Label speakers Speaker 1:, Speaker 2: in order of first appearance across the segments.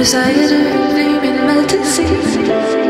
Speaker 1: desire to live in my disease.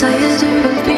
Speaker 1: desires to be